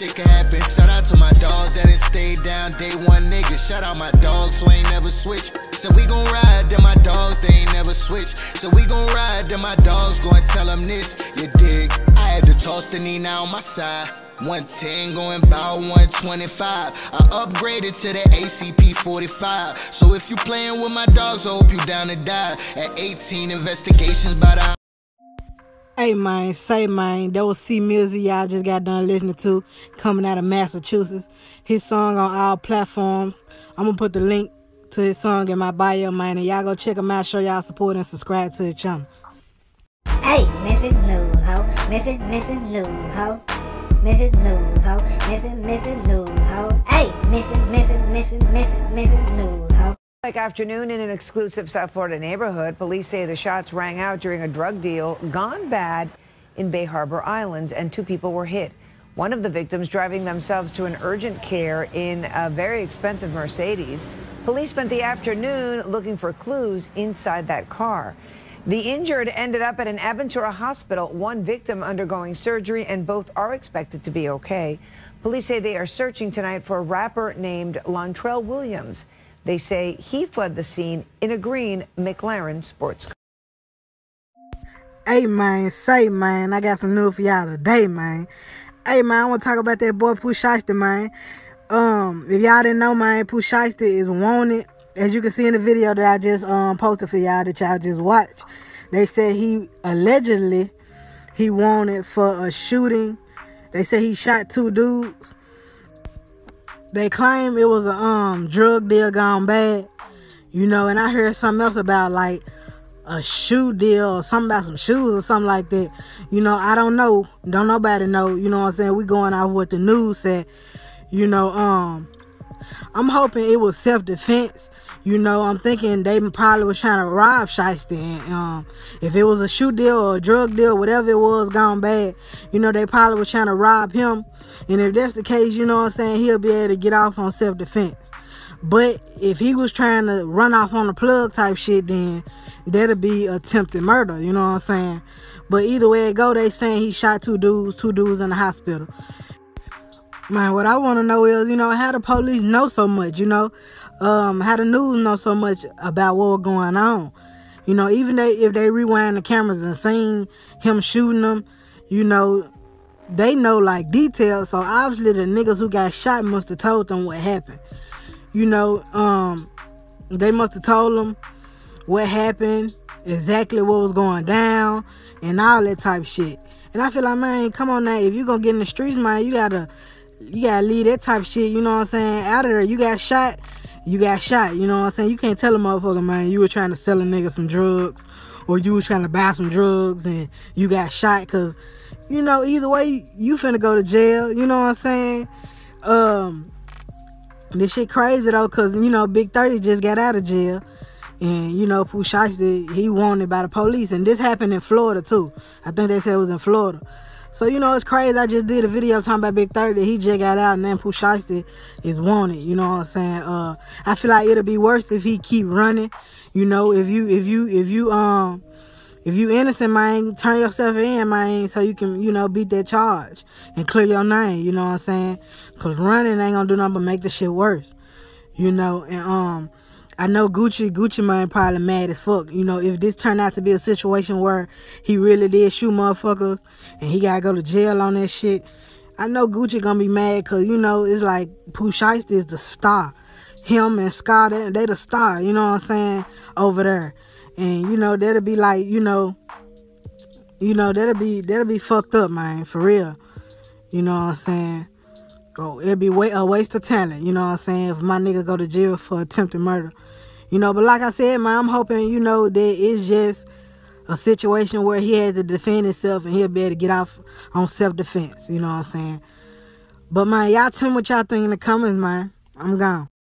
Shit can happen. Shout out to my dogs that ain't stayed down day one niggas. Shout out my dogs who ain't never switch. So we gon' ride, then my dogs they ain't never switch. So we gon' ride, then my dogs go and tell them this. You dig? I had to toss the knee now on my side. 110 going about 125. I upgraded to the ACP 45. So if you playing with my dogs, I hope you down to die. At 18 investigations by the Hey man, say man, that was C Millzy y'all just got done listening to coming out of Massachusetts. His song on all platforms. I'm gonna put the link to his song in my bio, man, and y'all go check him out, show y'all support and subscribe to his channel. Hey, Memphis News Ho, Memphis, Memphis News Ho, Memphis News Ho, Memphis, Memphis News Ho. Hey, Memphis, Memphis, Memphis, Memphis, Memphis News. Like afternoon in an exclusive South Florida neighborhood, police say the shots rang out during a drug deal gone bad in Bay Harbor Islands, and two people were hit. One of the victims driving themselves to an urgent care in a very expensive Mercedes. Police spent the afternoon looking for clues inside that car. The injured ended up at an Aventura hospital, one victim undergoing surgery, and both are expected to be okay. Police say they are searching tonight for a rapper named Lontrell Williams. They say he fled the scene in a green McLaren sports car. Hey man, say man, I got some news for y'all today, man. Hey man, I want to talk about that boy Shiesty, man. Um, if y'all didn't know, man, Shiesty is wanted. As you can see in the video that I just um posted for y'all that y'all just watched. They said he allegedly he wanted for a shooting. They said he shot two dudes. They claim it was a um drug deal gone bad. You know, and I heard something else about like a shoe deal or something about some shoes or something like that. You know, I don't know. Don't nobody know. You know what I'm saying? We going out what the news said. You know, um, I'm hoping it was self-defense. You know, I'm thinking they probably was trying to rob Shiesty. And um, if it was a shoe deal or a drug deal, whatever it was gone bad, you know, they probably was trying to rob him. And if that's the case, you know what I'm saying, he'll be able to get off on self-defense. But if he was trying to run off on the plug type shit, then that'd be attempted murder, you know what I'm saying? But either way it go, they saying he shot two dudes, two dudes in the hospital. Man, what I want to know is, you know, how the police know so much, you know? Um, how the news know so much about what was going on. You know, even they, if they rewind the cameras and seen him shooting them, you know, they know like details. So obviously the niggas who got shot must have told them what happened. You know, um, they must have told them what happened, exactly what was going down, and all that type shit. And I feel like, man, come on now, if you gonna get in the streets, man, you gotta you gotta leave that type of shit, you know what I'm saying, out of there. You got shot, you got shot, you know what I'm saying? You can't tell a motherfucker, man, you were trying to sell a nigga some drugs, or you was trying to buy some drugs and you got shot, cause you know, either way, you finna go to jail, you know what I'm saying? Um this shit crazy though, cause you know, Big 30 just got out of jail. And you know, Shiesty, he wanted by the police. And this happened in Florida too. I think they said it was in Florida. So, you know, it's crazy. I just did a video talking about Big 30. He just got out and then Pooh Shiesty is wanted. You know what I'm saying? Uh I feel like it'll be worse if he keep running. You know, if you if you if you um if you innocent, man, turn yourself in, man, so you can, you know, beat that charge and clear your name, you know what I'm saying? Cause running ain't gonna do nothing but make the shit worse. You know, and um I know Gucci, Gucci Mane probably mad as fuck. You know, if this turned out to be a situation where he really did shoot motherfuckers and he gotta go to jail on that shit, I know Gucci gonna be mad cause you know it's like Pooh is the star. Him and Scott, they, they the star, you know what I'm saying, over there. And you know, that'll be like, you know, you know, that'll be that'll be fucked up, man, for real. You know what I'm saying? Oh, it'd be a waste of talent, you know what I'm saying, if my nigga go to jail for attempted murder. You know, but like I said, man, I'm hoping, you know, that it's just a situation where he had to defend himself and he'll be able to get off on self-defense, you know what I'm saying? But, man, y'all tell me what y'all think in the comments, man. I'm gone.